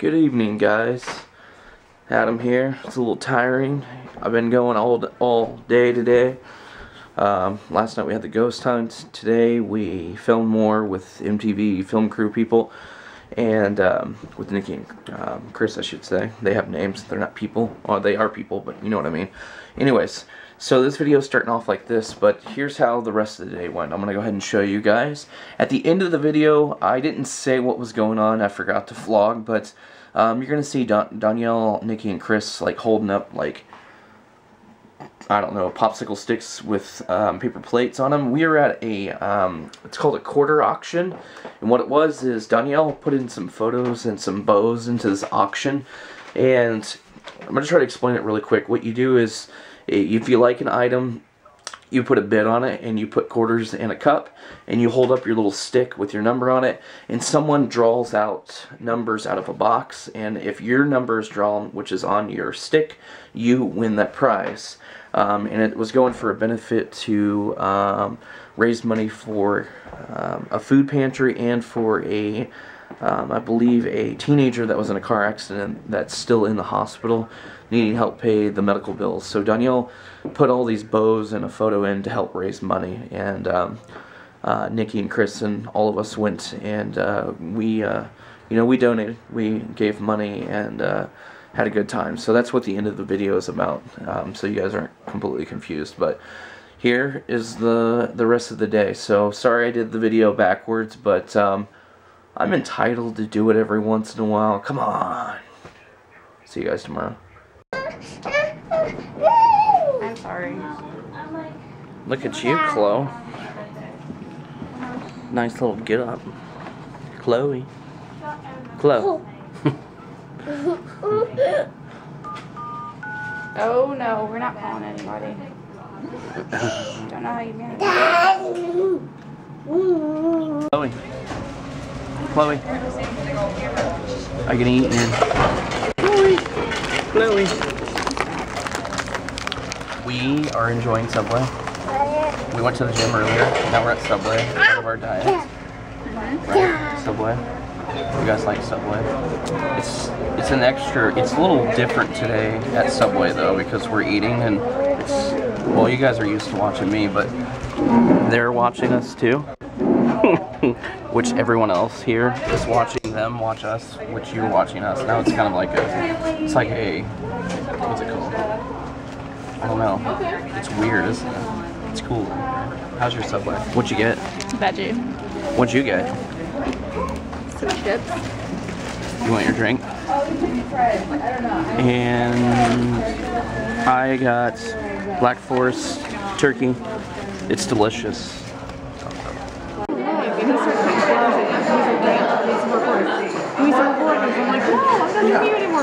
Good evening, guys. Adam here. It's a little tiring. I've been going all all day today. Um, last night we had the ghost hunt. Today we filmed more with MTV film crew people and um, with Nikki and um, Chris, I should say. They have names. They're not people. Well, they are people, but you know what I mean. Anyways, so this video is starting off like this, but here's how the rest of the day went. I'm going to go ahead and show you guys. At the end of the video, I didn't say what was going on. I forgot to vlog, but um, you're going to see Don Dawnyelle, Nikki, and Chris like holding up like I don't know, popsicle sticks with um, paper plates on them. We were at a, um, it's called a quarter auction, and what it was is Dawnyelle put in some photos and some bows into this auction, and I'm going to try to explain it really quick. What you do is, if you like an item, you put a bid on it and you put quarters in a cup and you hold up your little stick with your number on it and someone draws out numbers out of a box. And if your number is drawn which is on your stick you win that prize. Um, and it was going for a benefit to um, raise money for um, a food pantry and for a um, I believe a teenager that was in a car accident that's still in the hospital needing help pay the medical bills. So Dawnyelle put all these bows and a photo in to help raise money. And um, uh, Nikki and Chris and all of us went and uh, we uh, you know we donated we gave money and uh, had a good time. So that's what the end of the video is about. Um, so you guys aren't completely confused but here is the the rest of the day. So sorry I did the video backwards but um, I'm entitled to do it every once in a while come on see you guys tomorrow I'm sorry. look at you Chloe nice little get up Chloe Chloe Oh, oh no, we're not calling anybody. Don't know how you manage. Chloe. Chloe. You gonna eat in? Chloe. Chloe. We are enjoying Subway. We went to the gym earlier. Now we're at Subway. Part of our diet. Right? Subway. You guys like Subway? It's it's an extra. It's a little different today at Subway though because we're eating and it's well you guys are used to watching me but they're watching us too. which everyone else here is watching them watch us, which you're watching us. Now it's kind of like a, it's like a, what's it called? I don't know. It's weird, isn't it? It's cool. How's your Subway? What'd you get? Veggie. What'd you get? Some chips. You want your drink? And I got Black Forest turkey. It's delicious.